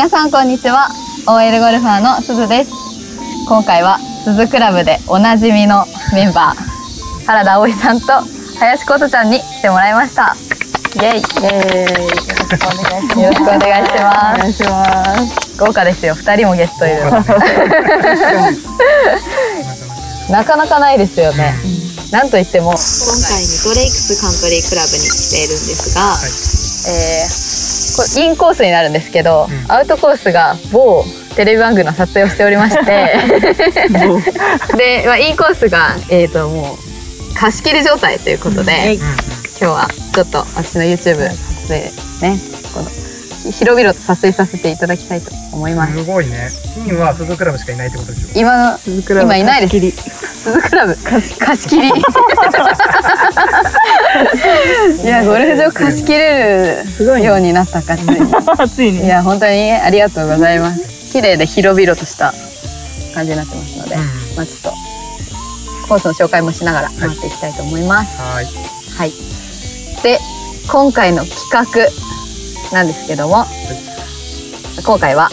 皆さんこんにちは。OL ゴルファーのすずです。今回はすずクラブでおなじみのメンバー原田葵さんと林琴ちゃんに来てもらいました。イェイ。イェイよろしくお願いします。よろしくお願いします。お願いします豪華ですよ。二人もゲストいる。なかなかないですよね、なんといっても。今回にドレイクスカントリークラブに来ているんですが、えー、これインコースになるんですけど、アウトコースが某テレビ番組の撮影をしておりまして。で、まあ、インコースが、えー、ともう貸し切り状態ということで、今日はちょっと私の YouTube 撮影ねこの広々と撮影させていただきたいと思います。すごいね。金は鈴クラブしかいないってことでしょ。今の今いないです。鈴クラブ。貸し貸し切り いやゴルフ場貸し切れるようになったかついに。ついに。いや本当にありがとうございます。綺麗で広々とした感じになってますので、うん。まあちょっとコースの紹介もしながら回っていきたいと思います。はい。はい、で今回の企画なんですけども、今回は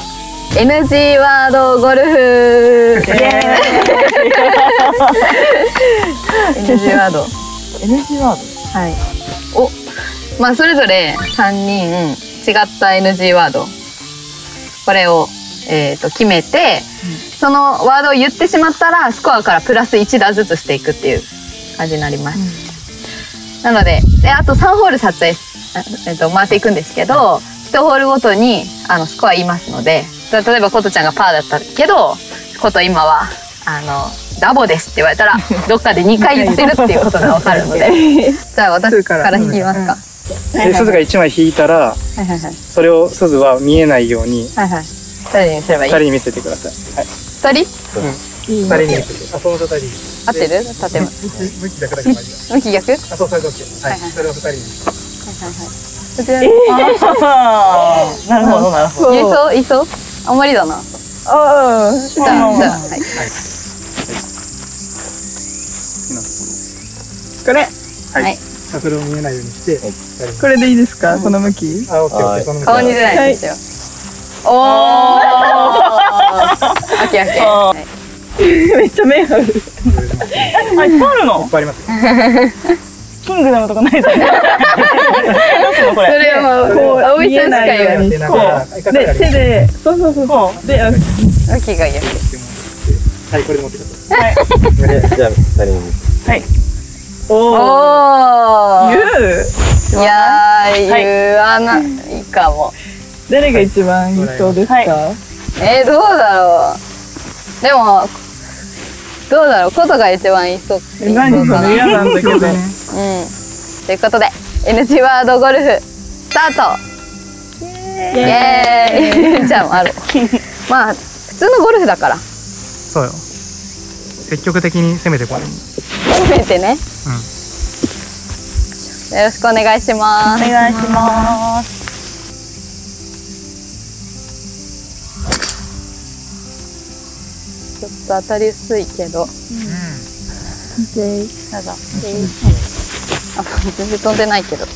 NG ワードゴルフ。NG ワード。NG ワーはい。お、まあそれぞれ3人違った NG ワードこれをえっ、と決めて、そのワードを言ってしまったらスコアからプラス1打ずつしていくっていう感じになります。なので、であと3ホール撮影、あえっと回っていくんですけど、1ホールごとにあのスコア言いますので、例えば琴ちゃんがパーだったけど、琴今はあのダボですって言われたら どっかで2回言ってるっていうことがわかるので、じゃあ私から引きますか。で、鈴が一枚引いたら、はいはいはい。それを鈴は見えないようにはいはい。誰にすればいい二人に見せてください。はい。二人？二人に見せて。あ、その状態でいい。合ってる？縦も。向き、向き逆だけどいいよ。向き逆？はいあ、そう、それで OK。はい。それを二人に。こちらに。あー なるほどなるほど言いそう？言いそう？あんまりだな。ああじゃあ、じゃあ、はい。これはい。はい。あそれを見えないようにして、これでいいですか？この向き？あ、オッケーオッケー。その向き。顔に出ないんですよ。お ー。オッケーオッケー。あはい。めっちゃ目あるあいっぱいあるの？いっぱいあります。よ。キングダムとかないぞ。どうすんのこそれれは、こう葵さんしか言わない。手ながら、で手でそうそうそう。そう。であオッケーがいい。よ。はい、これで持ってください。じゃあ、二人に。はいおお。言う？いやー、言わない？かも。誰が一番言いそうですか？えー、どうだろう。でも、どうだろう。ことが一番言いそう。え何それ嫌なんだけどうん。ということで、NG ワードゴルフ、スタートイエーイ じゃあ、ある。まあ、普通のゴルフだから。そうよ。積極的に攻めてこい。せめてね。よろしくお願いします。お願いしますちょっと当たり薄いけど。どうぞ。あ、全然飛んでないけど。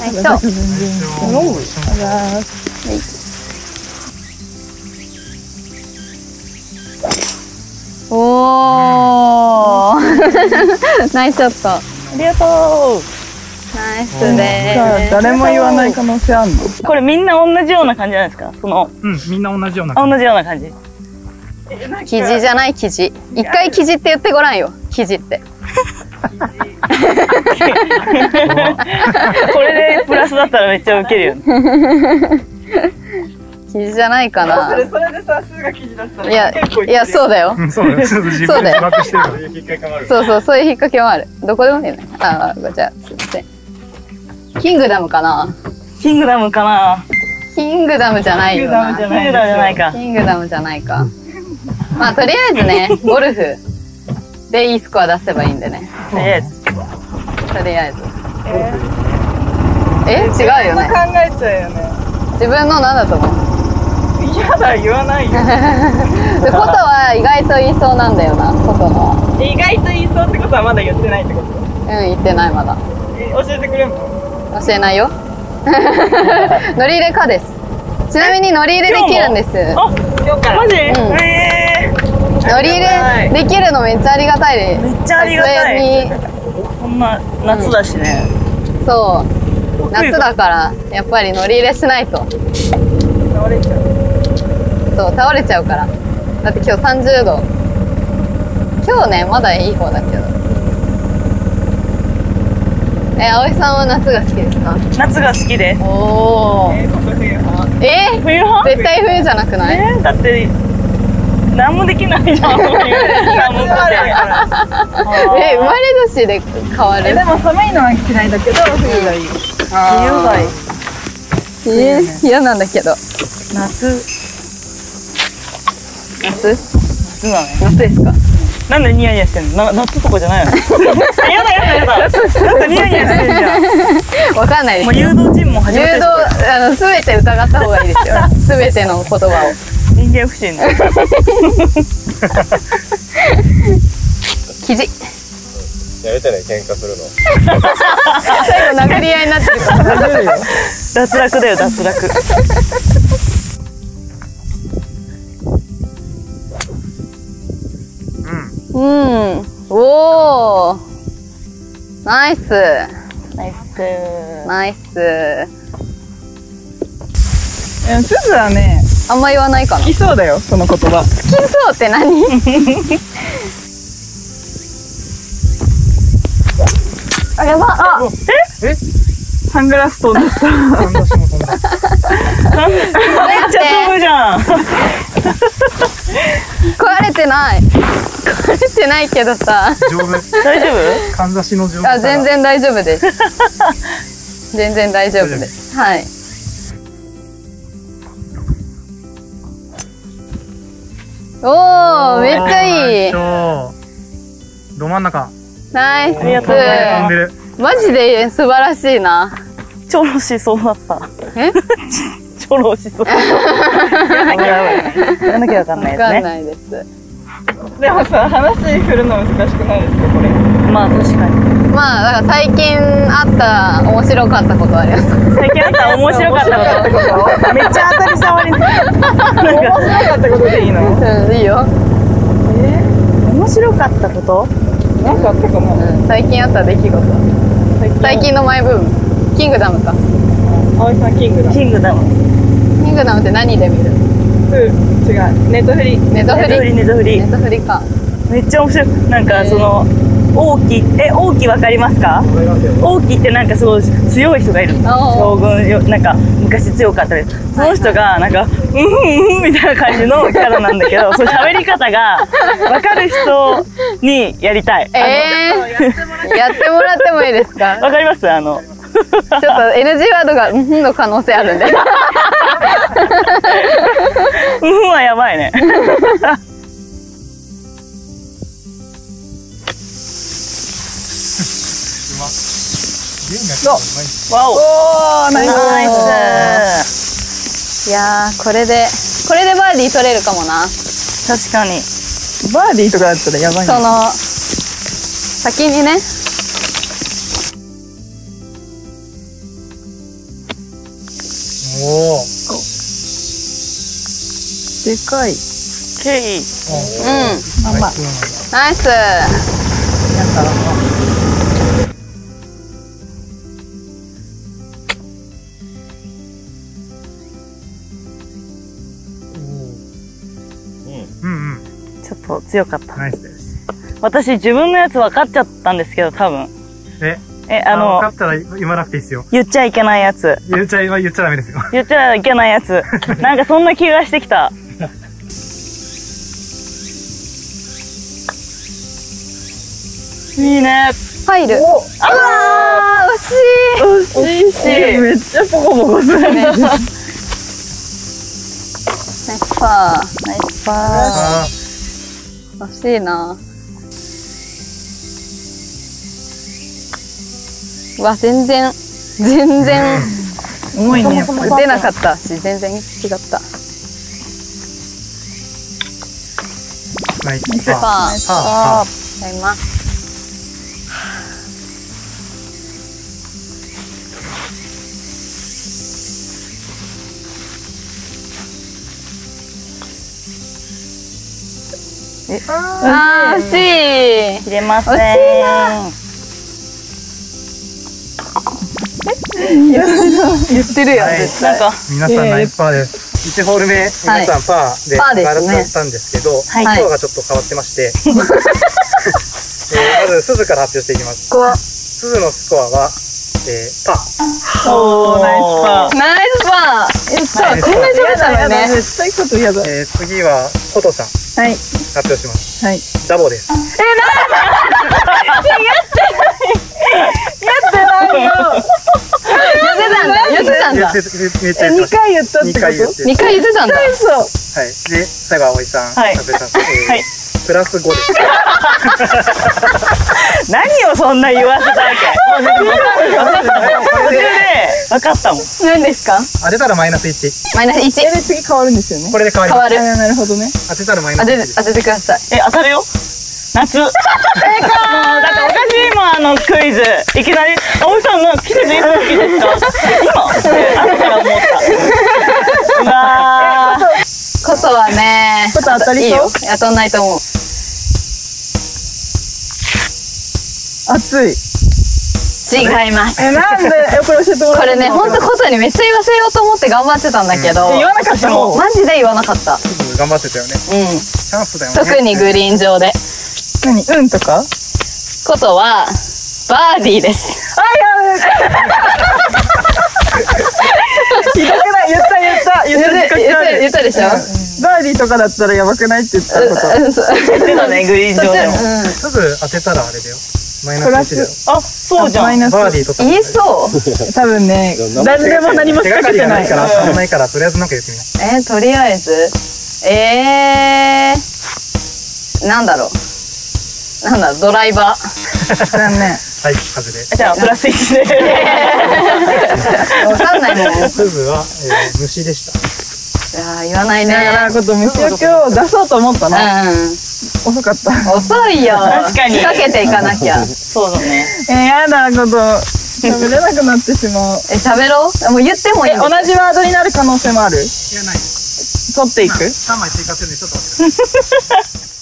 はい、そう。おー。ナイスショット。ありがとうナイスで誰も言わない可能性あんの？これみんな同じような感じじゃないですか？そのうん、みんな同じようなあ感じ。同じような感じ。生地じゃない生地一回生地って言ってごらんよ。生地って これでプラスだったらめっちゃウケるよね。生地じゃないかな。それでさすが記事だったいやいやそうだよ。うん、そうだよ。鈴自分でそうだよ。自爆してるから。そうそうそういう引っ掛けもある。どこでもいいよね。ああじゃあすいません。キングダムかな。キングダムかな。キングダムじゃないよな。キングダムじゃないかキングダムじゃないか。まあとりあえずねゴルフでいいスコア出せばいいんでね。とりあえずとりあえず。え違うよね。考えちゃうよね。自分の何だと思う？いやだ言わないよ。でことは意外と言いそうなんだよなことの意外と言いそうってことはまだ言ってないってこと？うん言ってないまだ。え教えてくれんの？教えないよ。乗り入れかです。ちなみに乗り入れできるんです。あ今日から。マジ、ん。えー、乗り入れできるのめっちゃありがたいです。めっちゃありがたい。にこんな夏だしね、そう。夏だからやっぱり乗り入れしないと。倒れちゃうそう倒れちゃうから。だって今日30度。今日ねまだいい方だけど。え葵さんは夏が好きですか？夏が好きです。おおえー、今年はえ冬？派絶対冬じゃなくない？えー、だって何もできないじゃん冬寒くて。え生まれ年で変わる？えでも寒いのは嫌いだけど冬がいい。冬がいい。えー嫌なんだけど。夏。夏？夏だね。夏ですか？なんでニヤニヤしてんの？な夏とかじゃないの？やだやだやだ。なんかニヤニヤしてんじゃん。わかんないです。もう誘導尋問始誘めて導あの全て疑った方がいいですよ。全ての言葉を人間不信。ね 記事。やめてね喧嘩するの。最後殴り合いになってる。から脱落。だよ脱落。うんおおナイスナイスナイスすずはねあんま言わないかな。好きそうだよその言葉。好きそうって何？あやば。あえ？サングラス飛んだ感動しも飛んだめっちゃ飛ぶじゃん。壊れてない。壊れてないけどさ。丈夫？大丈夫？かんざしの丈夫あ全然大丈夫です。全然大丈夫です。はいおおめっちゃいい。いど真ん中。ナイス。ありがとうござい飛んでる。マジで素晴らしいな。チョロしそうだった。え？チョロしそう。やらなきゃやらなきゃわかんない。わかんですねない。ですでもさ話振るの難しくない。ですかこれまあ確かにまあだから最近あった面白かったことあります最近あった面白かったこと。めっちゃ当たり障り。面白かったことでいいの？うんいいよ、面白かったこと？なんかあったかなうん、最近あった出来事。最近？のマイブーム。キングダムか。葵さんキングだキングダム。キングダムって何で見る？違う。ネットフリ。ネットフリ。ネットフリネットフリ。か。めっちゃ面白いなんかその王毅え王毅わかりますか？王毅ってなんかすごい強い人がいるの。将軍よなんか昔強かったです。その人がなんか「うんうんうん」みたいな感じのキャラなんだけど その喋り方がわかる人にやりたい。えー、やってもらってもいいですか？わかります？あの。ちょっと NG ワードがうんの可能性あるんで。うんはやばいねわお。ナイス。いやーこれでこれでバーディー取れるかもな。確かに。バーディーとかだったらやばいその先にね。おおでかい。ケイ。うん。あま。あナイスちょっと強かった。ナイスです。私自分のやつ分かっちゃったんですけど多分。え？えあの分かったら言わなくていいですよ。言っちゃいけないやつ。言っちゃい言っちゃダメですよ。言っちゃいけないやつ。なんかそんな気がしてきた。いいね。入る。あー惜しい。惜しい。めっちゃポコポコする ナイスパナイスパあーらしいな。わ全然全然、重いね打てなかった。し全然違った。ナイス。パー。パーパパーあー、惜しい。切れません。惜しいな。言ってるよ、はい。絶対。なんか、皆さんナイスパーです。1ホール目皆さんパーでパーですね。上がったんですけどスはい。コアがちょっと変わってまして。えーまず鈴から発表していきます。鈴のスコアはえーパー。おー、ナイスパー。ナイスパー。やったこんなに喋ったのね。絶対こと嫌だ。えー次はコトさんはい。発表します。はい。ダボです。言ってたんだ。言ってたんだ。言って言ってえ、2回言ったって2こと？回言って二回言ってたんだ。嘘。はい。で最後葵さんはい。発表したんですはい。えープラス5です。何をそんな言わせたわけ？分かったもん。何ですか？当てたらマイナス1マイナスえ、1。で次変わるんですよね。これで変わります変わる。あなるほどね。当てたらマイナス1当てて、です当ててください。え、当たるよ夏 もうだっておかしいもん、あのクイズ。いきなり、葵さんの季節いつ好きですか？今って後から思った。うわー。ことはね、こと当たりそう？いいよ。当たんないと思う。熱い。違います。え、なんで、え、これ教えてもらこれね、ほんとことにめっちゃ言わせようと思って頑張ってたんだけど、言わなかったもん。マジで言わなかった。頑張ってたよねうん。チャンスだよね特にグリーン上で。何？うんとか？ことは、バーディーです。あ、やべひどくない？言った言った言った言って、言ったでしょ？バーディーとかだったらやばくないって言ったこと。ね、グリーン上でも。うんすぐ当てたらあれだよプラス1だよ。ス、あ、そうじゃん。マイナス。バーディー取ったら言いそう。多分ね、誰でも何も仕手がかり掛けてないいから当たらないからとりあえずなんか言ってみなえー、とりあえず？えー、なんだろう。なんだドライバー。残念。はい外れ。じゃあ、プラス1で。わかんないもん。いやすずは、えー、虫でした。ー言わないね。だから、こと虫除けを出そうと思ったの。うん遅かった。遅いよ。確かに。仕掛けていかなきゃ。そうだね。えー、やだ、こと。喋れなくなってしまう。え喋ろう？もう言ってもいいえ、同じワードになる可能性もある？いやない。取っていく？3枚追加するんでちょっと待ってください